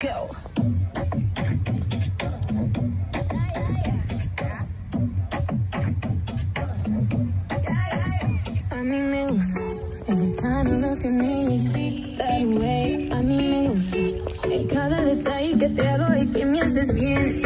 Go. A mí me gusta every time you look at me that way. A mí me gusta en cada detalle que te hago y que me haces bien.